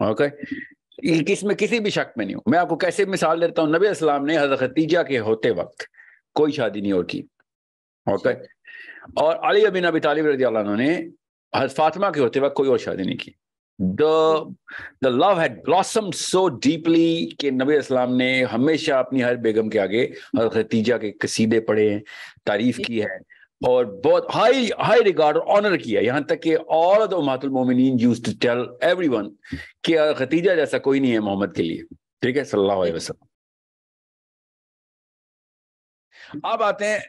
Okay किसमें, किसी भी शक में नहीं हूँ। मैं आपको कैसे मिसाल देता हूँ, नबी अस्लाम ने हज़रत खतीजा के होते वक्त कोई शादी नहीं की। ओके और अली अबिन अबी तालिब रज़ी ने हज़रत फातिमा के होते वक्त कोई और शादी नहीं की। The the love had blossomed so deeply कि नबी इस्लाम ने हमेशा अपनी हर बेगम के आगे खतीजा के कसीदे पढ़े हैं, तारीफ़ की है। और बहुत हाई हाई रिगार्ड और ऑनर किया। यहाँ तक कि ऑल द उम्मतुल मोमिनीन यूज्ड टू टेल एवरीवन कि खतीजा जैसा कोई नहीं है मोहम्मद के लिए। ठीक है? सल्लल्लाहु अलैहि वसल्लम। अब आते हैं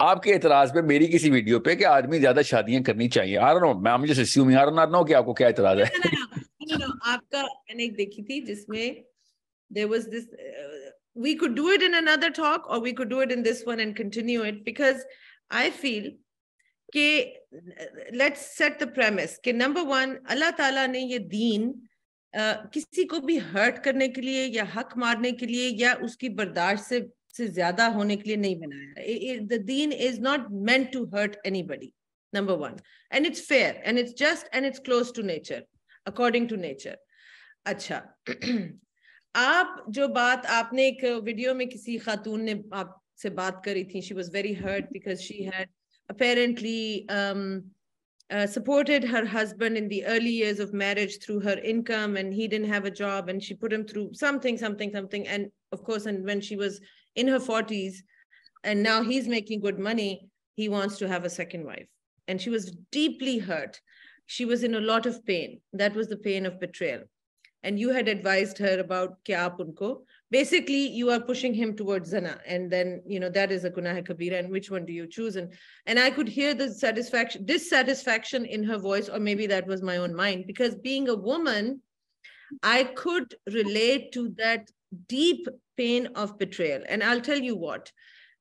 आपके एतराज़ पे मेरी किसी वीडियो पे कि आदमी ज़्यादा शादियाँ करनी चाहिए। आ हूँ मैं मुझे अस्यूमिंग आ रहा नो कि आपको क्या एतराज़ है। आपका मैंने एक देखी थी जिसमें there was this uh, we could do it in another talk or we could do it in this one and continue it i feel कि let's set the premise कि number one अल्लाह ताला ने ये दीन uh, किसी को भी hurt करने के लिए या हक मारने के लिए या उसकी बर्दाश्त से से ज़्यादा होने के लिए नहीं बनाया the Deen is not meant to hurt anybody number one and it's fair and it's just and it's close to nature according to nature अच्छा आप जो बात आपने एक वीडियो में किसी खातून ने आपसे बात करी थी she was very hurt because she had apparently um, uh, supported her husband in the early years of marriage through her income and he didn't have a job and she put him through something something something and of course and when she was in her 40s and now he's making good money he wants to have a second wife and she was deeply hurt she was in a lot of pain that was the pain of betrayal and you had advised her about kya unko basically you are pushing him towards zina and then you know that is a gunah kabira and which one do you choose and and i could hear the satisfaction dissatisfaction in her voice or maybe that was my own mind because being a woman i could relate to that deep pain of betrayal and i'll tell you what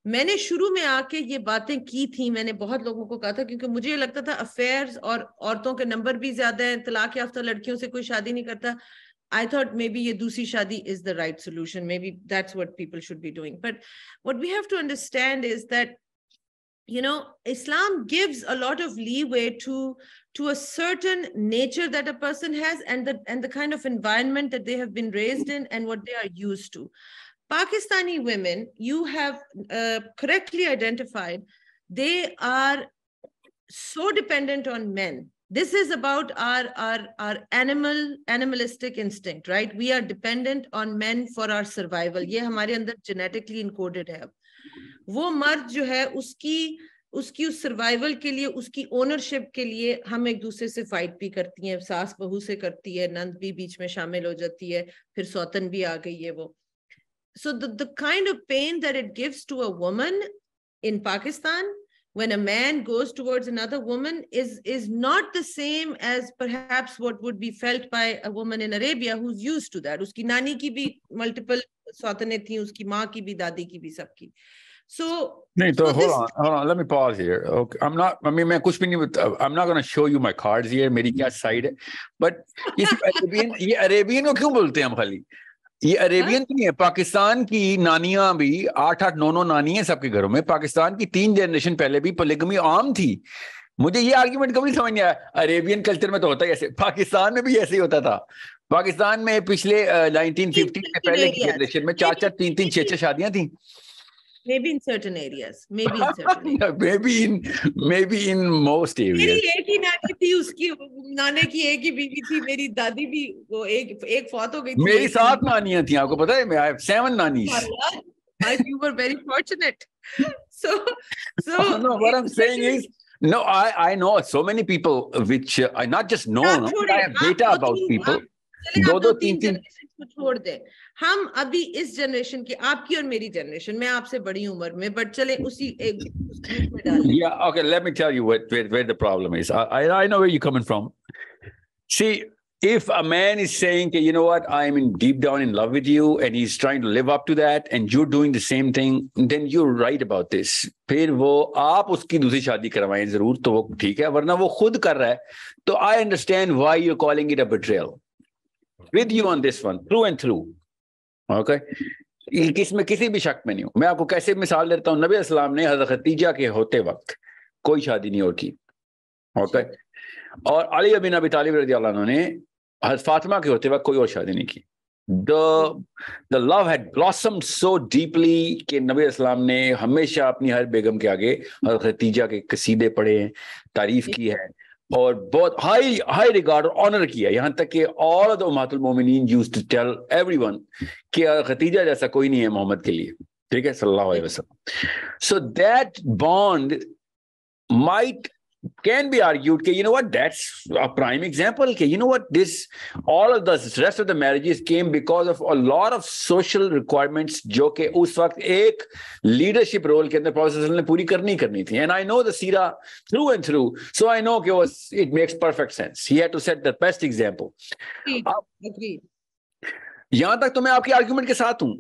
मैंने शुरू में आके ये बातें की थी मैंने बहुत लोगों को कहा था क्योंकि मुझे ये लगता था अफेयर्स और औरतों के नंबर भी ज्यादा हैं तलाक याफ्ता लड़कियों से कोई शादी नहीं करता I thought maybe Yadusi shadi is the right solution. Maybe that's what people should be doing. But what we have to understand is that, you know, Islam gives a lot of leeway to to a certain nature that a person has and the and the kind of environment that they have been raised in and what they are used to. Pakistani women, you have uh, correctly identified, they are so dependent on men this is about our our our animal animalistic instinct right we are dependent on men for our survival ye hamare andar genetically encoded hai वो मर्द जो है उसकी उसकी उस survival के लिए उसकी ओनरशिप के लिए हम एक दूसरे से फाइट भी करती हैं सास बहू से करती है नंद भी बीच में शामिल हो जाती है फिर सौतन भी आ गई है वो so the, the kind of pain that it gives to a woman in pakistan when a man goes towards another woman is is not the same as perhaps what would be felt by a woman in arabia who's used to that. Uski nani ki bhi multiple sautane thi uski maa ki bhi dadi ki bhi sabki so Nahin, so hold this, on hold on let me pause here. Okay i'm not i mean main kuch bhi nahi i'm not going to show you my cards here meri kya side hai but ye arabian ye arabian ko kyun bolte hain hum khali ये Arabian? नहीं है पाकिस्तान की नानियाँ भी आठ आठ नौ नौ नानी है सबके घरों में। पाकिस्तान की तीन जनरेशन पहले भी पोलिगमी आम थी। मुझे ये आर्ग्यूमेंट कभी समझ नहीं आया। अरेबियन कल्चर में तो होता ही ऐसे। पाकिस्तान में भी ऐसे ही होता था। पाकिस्तान में पिछले नाइनटीन फिफ्टी से पहले की जनरेशन में चार चार तीन तीन छह छह शादियाँ थी। maybe in certain areas maybe in certain areas. maybe in maybe in most areas मेरी एक ही नानी थी उसकी नाने की एक ही बीवी थी मेरी दादी भी वो एक एक फौत हो गई थी मेरी सात नानियां थी आपको पता है मैं आई have seven nannies you were very fortunate so so oh, no what i'm saying is no i i know so many people which uh, i not just know no, I have data about people दो दो तीन तीन छोड़ दे हम अभी इस generation की आपकी और मेरी जनरेशन मैं आपसे बड़ी उम्र में बट चले उसी एक में डाल yeah okay let me tell you what where, where the problem is I, I know where you're coming from see if a man is saying you know what i'm in deep down in love with you and he's trying to live up to that and you're doing the same thing then you're right about this फिर वो आप उसकी दूसरी शादी करवाएँ ज़रूर तो वो ठीक है वरना वो खुद कर रहा है तो I understand why you calling it a betrayal with you on this one through and through okay इसमें किसी भी शक में नहीं हूँ। मैं आपको कैसे मिसाल देता हूँ? नबी अस्लाम ने हज़रत खतीजा के होते वक्त कोई शादी नहीं की। ओके और अली अबिन अबी तालिब रज़ी ने फातिमा के होते वक्त कोई और शादी नहीं की। The love had blossomed so deeply कि नबी इस्लाम ने हमेशा अपनी हर बेगम के आगे और खतीजा के कसीदे पढ़े हैं, तारीफ़ की है। और बहुत हाई हाई रिगार्ड और ऑनर किया। यहाँ तक कि द उमातुल मोमिनीन यूज़ टू टेल एवरीवन कि खतीजा जैसा कोई नहीं है मोहम्मद के लिए। ठीक है, सल्लल्लाहु अलैहि वसल्लम। So that bond might can be argued okay, you know what that's a prime example okay, you know what this all of the rest of the marriages came because of a lot of social requirements जो कि उस वक्त एक leadership role के अंदर professor ने पूरी करनी करनी थी and I know the Sira through and through so I know it was it makes perfect sense he had to set the best example Agreed. यहाँ तक तो मैं आपकी आर्गुमेंट के साथ हूँ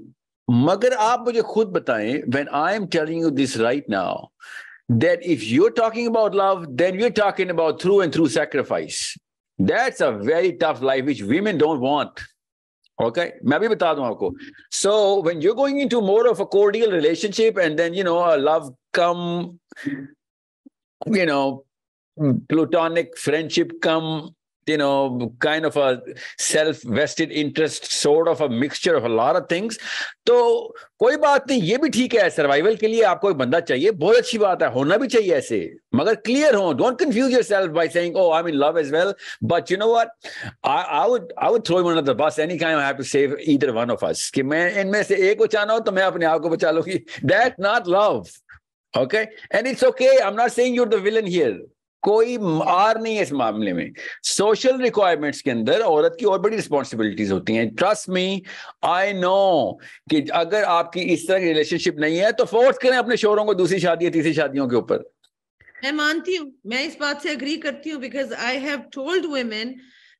मगर आप मुझे खुद बताएँ when I am telling you this right now that if you're talking about love, then you're talking about through and through sacrifice. That's a very tough life which women don't want. Okay, So when you're going into more of a cordial relationship and then you know a love come, you know, platonic friendship come, you know, kind of a self-vested interest, sort of a mixture of a lot of things. तो कोई बात नहीं ये भी ठीक है survival के लिए आपको एक बंदा चाहिए बहुत अच्छी बात है होना भी चाहिए ऐसे। मगर क्लियर हो don't confuse yourself by saying oh I am love as well but you know what I would throw the bus any time I have to save either one of us कि मैं इनमें से एक को चाहना हो तो मैं अपने आप को बचा लूँगी। That not love okay? And it's okay i'm not saying you're the villain here. कोई आर नहीं है इस मामले में। सोशल रिक्वायरमेंट्स के अंदर औरत की और बड़ी रिस्पॉन्सिबिलिटीज होती हैं। ट्रस्ट मी आई नो कि अगर आपकी इस तरह की रिलेशनशिप नहीं है तो फोर्स करें अपने शोरों को दूसरी शादी या तीसरी शादियों के ऊपर। मैं मानती हूँ, मैं इस बात से अग्री करती हूँ because I have told women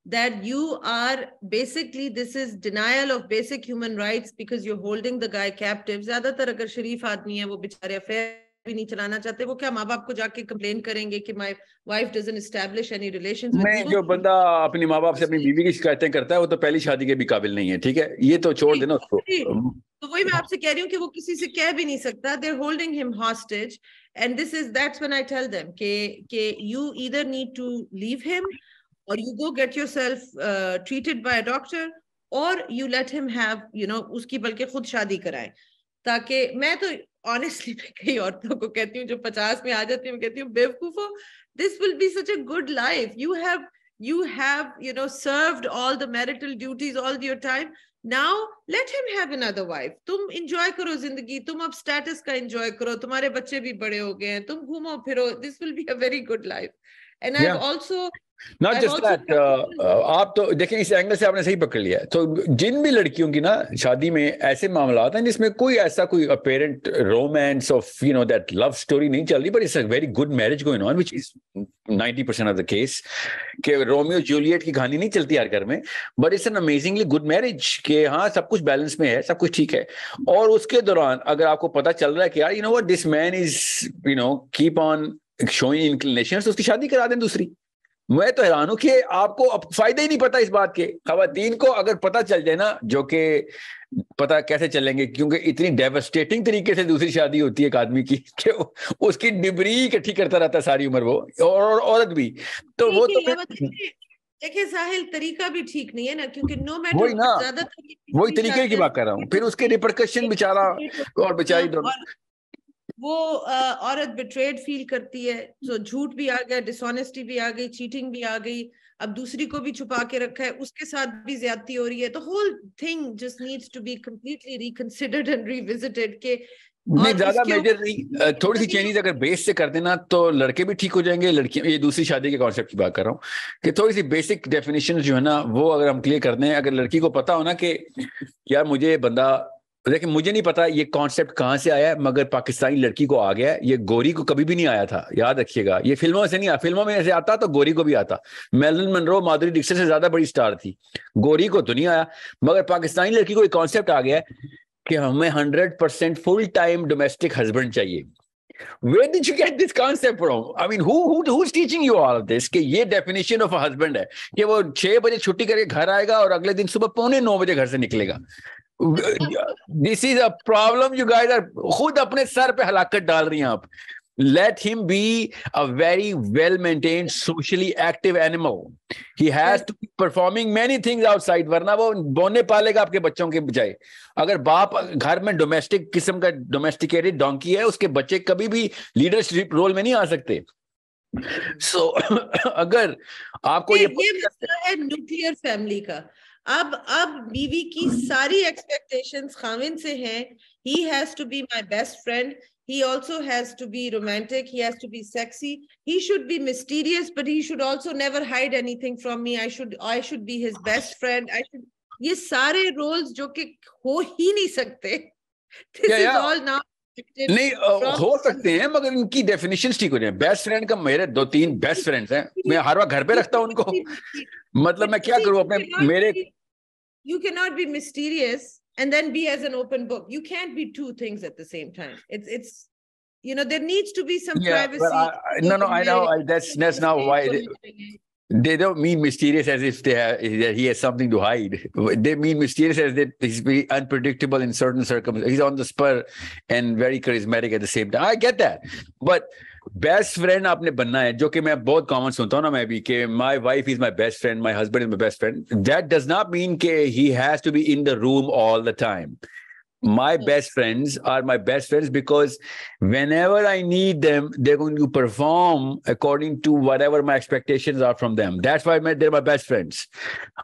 that you are basically, this is denial of basic human rights because you're holding the guy captive ज़्यादातर अगर शरीफ आदमी है, वो बेचारे अफेयर भी नहीं चलाना चाहते वो क्या माँ बाप को जाके कंप्लेन करेंगे कि my wife doesn't establish any relations मैं जो बंदा अपनी माँ बाप से अपनी बीवी की शिकायतें करता है वो तो पहली शादी के भी काबिल नहीं है ठीक है? ये तो छोड़ देना उसको। तो वही मैं आपसे कह रही हूँ कि वो किसी से कह भी नहीं सकता they holding him hostage and this is that's when I tell them के के you either need to leave him और you go get yourself treated by a doctor और you let him have you know उसकी बल्कि खुद शादी कराएँ। ताकि मैं तो ऑनेस्टली मैं कई औरतों को कहती हूँ जो पचास में आ जाती हूँ कहती हूँ बेवकूफो this will be such a good life you have you have you know served all the marital duties all your time now let him have another wife तुम enjoy करो ज़िंदगी तुम अब status का enjoy करो तुम्हारे बच्चे भी बड़े हो गए हैं तुम घूमो फिरो this will be a very good life and yeah. I've also not just that आप तो देखें इस एंगल से आपने सही पकड़ लिया तो जिन भी लड़कियों की ना शादी में ऐसे मामला हैं जिसमें कोई ऐसा कोई apparent romance of you know that love story नहीं चल रही but it's a very good marriage going on which is 90% of the case कि रोमियो जूलियट की कहानी नहीं चलती यार घर में but it's an amazingly good marriage के हाँ सब कुछ बैलेंस में है सब कुछ ठीक है। और उसके दौरान अगर आपको पता चल रहा है कि यार you know what this man is you know keep on showing inclination उसकी शादी करा दें दूसरी। मैं तो हैरान हूँ कि आपको अब फ़ायदा ही नहीं पता इस बात के। खातन को अगर पता चल जाए ना जो कि पता कैसे चलेंगे क्योंकि इतनी डेवस्टेटिंग तरीके से दूसरी शादी होती है एक आदमी की कि उसकी डिबरी इकट्ठी करता रहता है सारी उम्र वो और औरत भी। तो वो तो देखिए साहिल तरीका भी ठीक नहीं है ना क्योंकि नो मैटर वही ना वही तरीके की बात कर रहा हूँ। फिर उसके रिपरकशन बेचारा और बेचारी दोनों वो औरत बिट्रेड फील करती है। तो झूठ भी आ गया डिसऑनेस्टी भी आ गई चीटिंग भी आ गई। अब दूसरी को भी छुपा के रखा है उसके साथ भी ज्यादती हो रही है। तो whole thing just needs to be completely reconsidered and revisited के नहीं ज़्यादा मेजर नहीं थोड़ी सी चेंजेस अगर बेस से कर देना तो लड़के भी ठीक हो जाएँगे। लड़कियाँ ये दूसरी शादी के कॉन्सेप्ट की बात कर रहा हूँ कि थोड़ी सी बेसिक डेफिनेशन जो है ना वो अगर हम क्लियर कर दें अगर लड़की को पता हो ना कि यार मुझे बंदा लेकिन मुझे नहीं पता ये कॉन्सेप्ट कहाँ से आया है मगर पाकिस्तानी लड़की को आ गया है ये गोरी को कभी भी नहीं आया था याद रखिएगा। ये फ़िल्मों से नहीं आया फ़िल्मों में ऐसे आता तो गोरी को भी आता। मेलन मनरो माधुरी दीक्षित से ज़्यादा बड़ी स्टार थी। गोरी को तो नहीं आया मगर पाकिस्तानी लड़की को एक कॉन्सेप्ट आ गया है कि हमें hundred percent full time domestic husband चाहिए। Where did you get this concept from? I mean, who who who's teaching you all of this? कि ये definition of a husband है कि वो छह बजे छुट्टी करके घर आएगा और अगले दिन सुबह पौने नौ बजे घर से निकलेगा। This is a problem you guys are खुद अपने सर पे हलाकत डाल रही हैं आप। Let him be a very well maintained socially active animal. He has to be performing many things outside वरना वो बोने पालेगा आपके बच्चों के बजाय। अगर बाप घर में डोमेस्टिक किस्म का डोमेस्टिकेटेड डोंकी है उसके बच्चे कभी भी लीडरशिप रोल में नहीं आ सकते। सो so, अगर आपको ये, ये है न्यूक्लियर फैमिली का। अब अब बीवी की सारी एक्सपेक्टेशंस खाविन से हैं। He has to be my best friend he also has to be romantic he has to be sexy he should be mysterious but he should also never hide anything from me I should I should be his best friend I should ये सारे roles जो कि हो ही नहीं सकते। This is all now नहीं हो सकते हैं मगर इनकी डेफिनेशन ठीक हो जाए। बेस्ट फ्रेंड का मेरे दो तीन बेस्ट फ्रेंड्स हैं। मैं हर वक्त घर पे रखता हूँ उनको। मतलब मैं क्या करूँ अपने मेरे you can not be mysterious and then be as an open book you can be two things at the same time it's it's you know there needs to be some privacy no no I know that's that's now why they don't mean mysterious as if they have, he has something to hide. They mean mysterious as that he's be unpredictable in certain circumstances. He's on the spur and very charismatic at the same time. I get that, but best friend आपने बनना है जो कि मैं बहुत common सुनता हूं ना मैं भी कि my wife is my best friend my husband is my best friend that does not mean के he has to be in the room all the time my best friends are my best friends because whenever I need them, they're going to perform according to whatever my expectations are from them. That's why they're my best friends.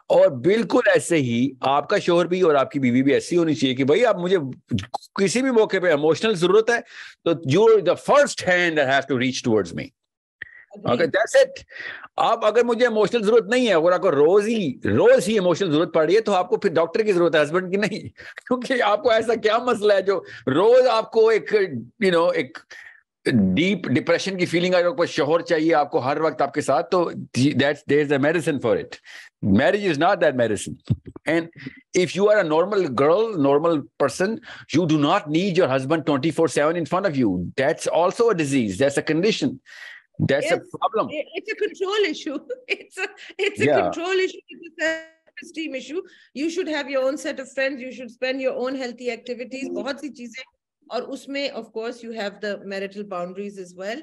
और बिल्कुल ऐसे ही आपका शोहर भी और आपकी बीवी भी ऐसी होनी चाहिए कि भाई आप मुझे किसी भी मौके पे इमोशनल जरूरत है तो you the first hand that have to reach towards me okay that's it आप अगर मुझे इमोशनल ज़रूरत नहीं है अगर आपको रोज ही रोज ही इमोशनल ज़रूरत पड़ रही है तो आपको फिर डॉक्टर की ज़रूरत है हस्बैंड की नहीं। क्योंकि आपको ऐसा क्या मसला है जो रोज आपको एक यू you नो know, एक डीप डिप्रेशन की फीलिंग अगर आपको शोहर चाहिए आपको हर वक्त आपके साथ तो that's there is a medicine for it marriage is not that medicine. And if you are a normal girl normal person you do not need your husband 24 7 in front of you. That's also a disease. That's a condition. that's it's, a problem. It's a control issue. It's a it's a yeah. control issue. It's a self-esteem issue. You should have your own set of friends. You should spend your own healthy activities. बहुत सी चीजें और उसमें of course you have the marital boundaries as well.